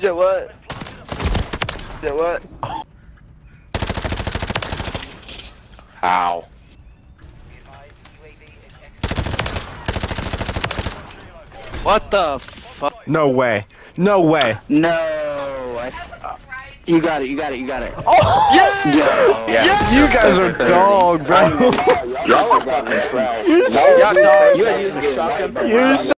You said what? You said what? How? What the fuck? No way. No way. No. I, you got it. You got it. You got it. Oh! Yeah. Yeah. yeah. You guys are dog, bro. Y'all are fucking dog. You guys a shotgun. You're so